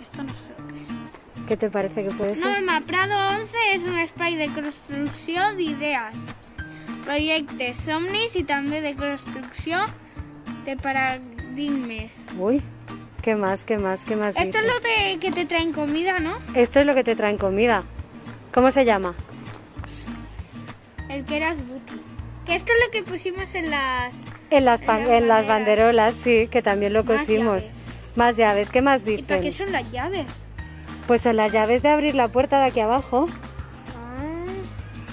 Esto no sé lo que es. ¿Qué te parece que puede ser? Norma Prado 11 és un espai de construcció d'idees, projectes, somnis i també de construcció de paradigmes. Uy, ¿qué más, qué más, qué más? Esto es lo de que te traen comida, ¿no? Esto es lo que te traen comida. ¿Cómo se llama? El que eras booty. Que esto es lo que pusimos en las... En las, En pan- las en las banderas. banderolas, sí, que también lo Más cosimos. llaves. Más llaves, ¿qué más ¿Y para qué dicen? son las llaves? Pues son las llaves de abrir la puerta de aquí abajo. Ah,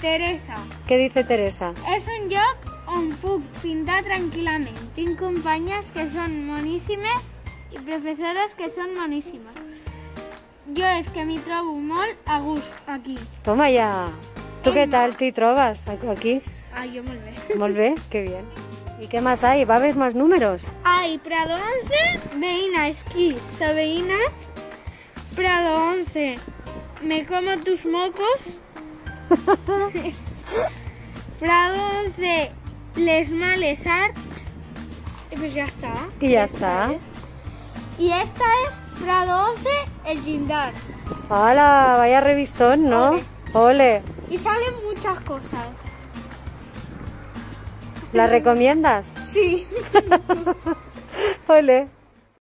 Teresa. ¿Qué dice Teresa? És un lloc on puc pintar tranquil·lament. Tinc companyes que són moníssimes i professores que són moníssimes. Jo és que m'hi trobo molt a gust aquí. Toma ya. ¿Tú qué tal te trobas aquí? Ah, jo molt bé. Molt bé, qué bien. ¿Y qué más hay? ¿Va a haber más números? Ai, Prado 11, veïna esquí. Sa veïna, Prado 11, me como tus mocos. Prado 11, les males arts. Y pues ya está. Y ya está. Y esta es Prado 11, el Gindar. ¡Hala! Vaya revistón, ¿no? Ole. Ole. Y salen muchas cosas. ¿La recomiendas? Sí. Ole.